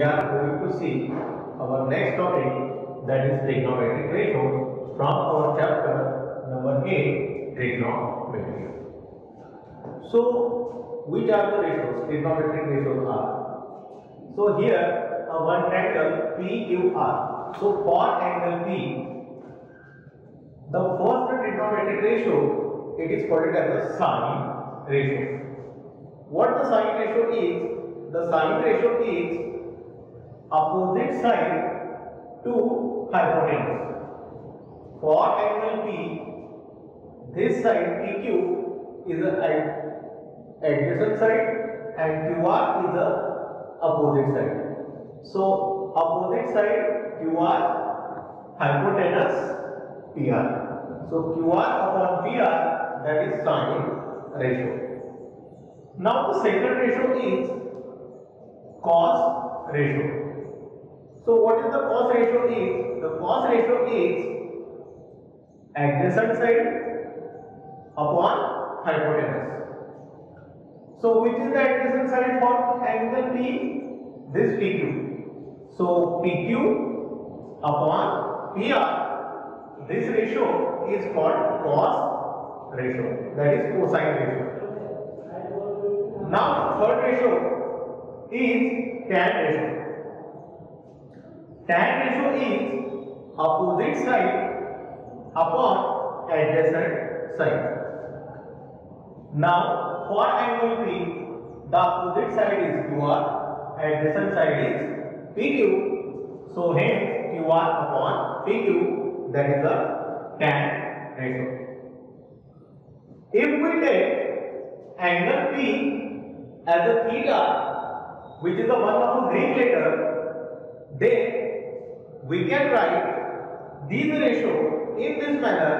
we are going to see our next topic that is trigonometric ratios from our chapter number 8 trigonometry. So which are the ratios? Trigonometric ratios are. So here a one triangle PQR. So for angle P, the first trigonometric ratio it is called as the sine ratio. What the sine ratio is? The sine ratio is opposite side to hypotenuse. For angle P, this side PQ is the adjacent side and QR is the opposite side. So opposite side QR hypotenuse PR. So QR upon PR that is sine ratio. Now the second ratio is cos ratio. So what is the cos ratio is? The cos ratio is adjacent side upon hypotenuse. So which is the adjacent side for angle P? This PQ. So PQ upon PR. This ratio is called cos ratio. That is cosine ratio. Now third ratio is tan ratio. Tan ratio is opposite side upon adjacent side. Now for angle P, the opposite side is QR, adjacent side is PQ. So hence QR upon PQ that is the tan ratio. If we take angle P as a theta which is the one of a Greek letter then we can write this ratio in this manner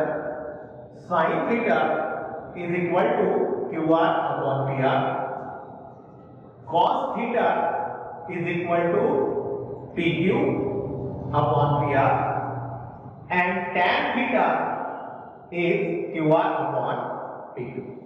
sin theta is equal to QR upon PR cos theta is equal to PQ upon PR and tan theta is QR upon PQ.